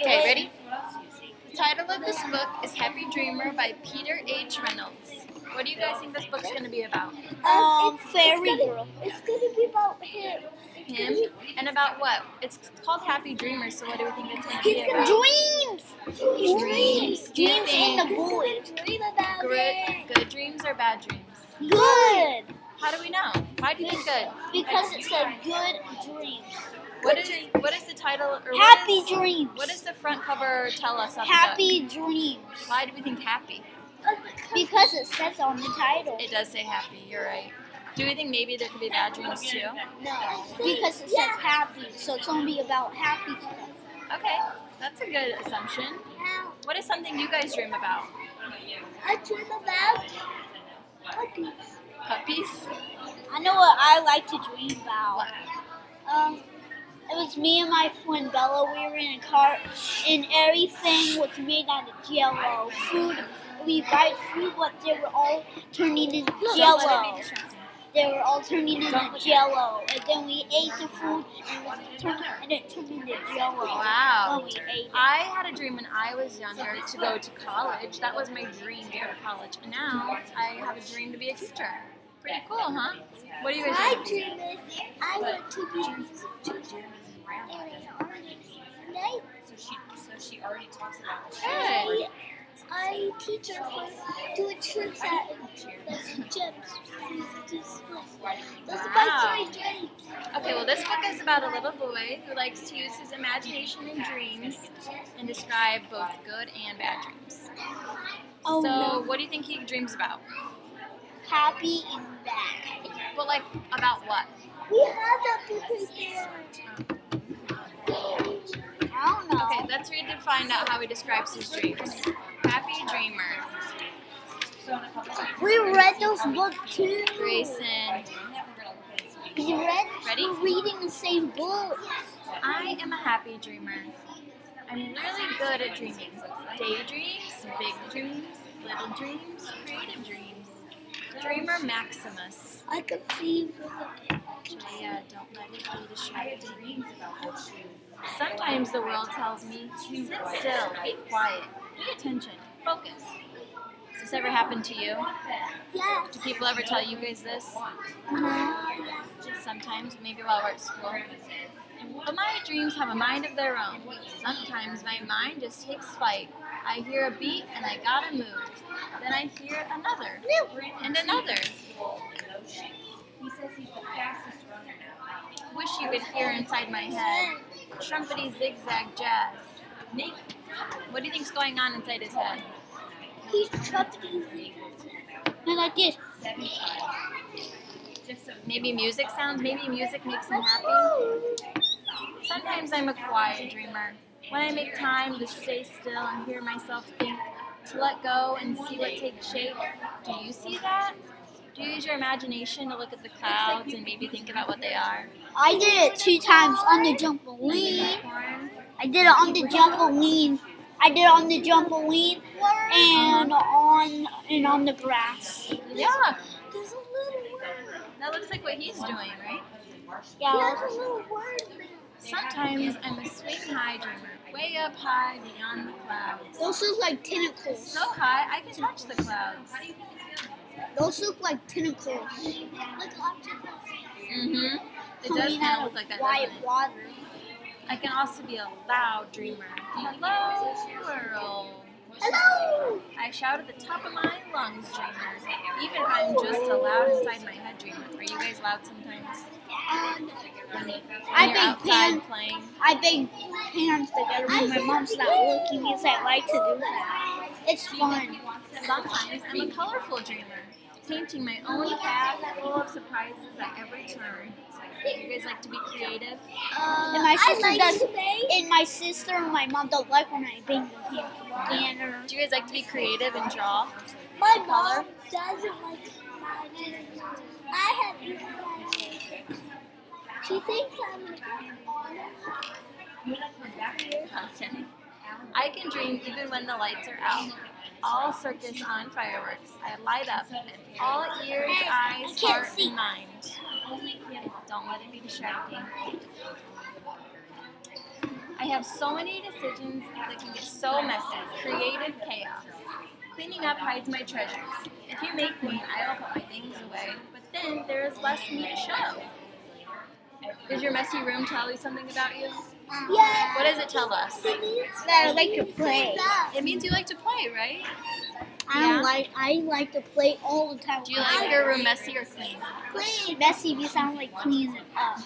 Okay, ready? The title of this book is Happy Dreamer by Peter H. Reynolds. What do you guys think this book's going to be about? Um, fairy it's gonna, girl. It's gonna be about him. Him? And about what? It's called Happy Dreamer, so what do we think it's going to be gonna about? Dreams. Dreams. Dreams in the boy. He's dream about good, it. good dreams or bad dreams? Good. How do we know? Why do you think good? Because it said good dreams. What is what is the title? Or what Happy is- dreams. What does the front cover tell us? Of Happy The dreams. Why do we think happy? Because it says on the title. It does say happy. You're right. Do we think maybe there could be bad dreams too? No. Because it says happy, so it's gonna be about happy stuff. Okay, that's a good assumption. What is something you guys dream about? I dream about puppies. Puppies? I know what I like to dream about. What? Um, it was me and my friend Bella. We were in a car, and everything was made out of Jello. Food, we buy food, but they were all turning into Don't let it Jello. They were all turning into Jello, and then we ate the food, and, it turned, and it turned into Jello. Wow. We ate it. I had a dream when I was younger to go to college. That was my dream to go to college. And now I have a dream to be a teacher. Pretty cool, huh? What do you guys My dream is I want to be a and an artist. Someday, So she, so she already talks about the Good. I teach her for doing trips at the gyms. Those are my three dreams. Okay, well, this book is about a little boy who likes to use his imagination and dreams and describe both good and bad dreams. Oh so, no. what do you think he dreams about? Happy and bad. But, like, about what? We have that right there. I don't know. Okay, let's read to find out how he describes his dreams. Happy dreamer, We read those books too. Grayson. We read. Ready? We're reading the same book. I am a happy dreamer. I'm really good at dreaming. Daydreams, big dreams, little dreams, creative dreams. Dreamer Maximus. I can see from the Jaya, don't let it be distracting. Sometimes the world tells me, to sit still, be quiet, pay attention, focus. Has this ever happened to you? Yeah. Do people ever tell you guys this? Uh, Sometimes, maybe while we're at school. But my dreams have a mind of their own. Sometimes my mind just takes flight. I hear a beat and I gotta move. Then I hear another and another. He says he's the fastest runner now. Wish you could hear inside my head. Trumpety zigzag jazz. Nick, what do you think's going on inside his head? he's trumpeting. And like this. Just so Maybe music sounds, maybe music makes him happy. Sometimes I'm a quiet dreamer. When I make time to stay still and hear myself think, to let go and see what takes shape. Do you see that? Do you use your imagination to look at the clouds and maybe think about what they are? I did it two times on the trampoline. I did it on the trampoline. I did it on the trampoline and on and on the grass. Yeah, There's a little word. that looks like what he's doing, right? Yeah. There's a little word there. Sometimes I'm a swing high dreamer, way up high beyond the clouds. Those look like tentacles. So high, I can touch the clouds. Those look like tentacles. Like octopus. Mm-hmm. It does Coming kind out of of look like that, white water. I can also be a loud dreamer. Hello, world. Hello. I shout at the top of my lungs, dreamers. Even if I'm just a loud inside my head dreamer. Are you guys loud sometimes? Um, When, you, when I you're think outside Pan- playing? I bang hands together when my mom's not looking because I like to do that. It's fun. Sometimes I'm a colorful dreamer, painting my own path full of surprises at every turn. You guys like to be creative? uh, And my sister I like does. to bake. And my sister and my mom don't like when I bang the hands. Do you guys like to be creative and draw? My color? mom doesn't like imagination. I have imagination. She thinks I'm Okay. I can dream even when the lights are out. All circus on fireworks. I light up. All ears, eyes, can't heart, see. and mind. Don't let it be distracting. I have so many decisions that can get so messy. Creative chaos. Cleaning up hides my treasures. If you make me, I'll put my things away. But then there is less me to show. Does your messy room tell you something about you? Yeah. What does it tell us? That I like to play. It means you like to play, right? I Yeah. don't like. I like to play all the time. Do you like your room messy or clean? Messy, you sound like clean up.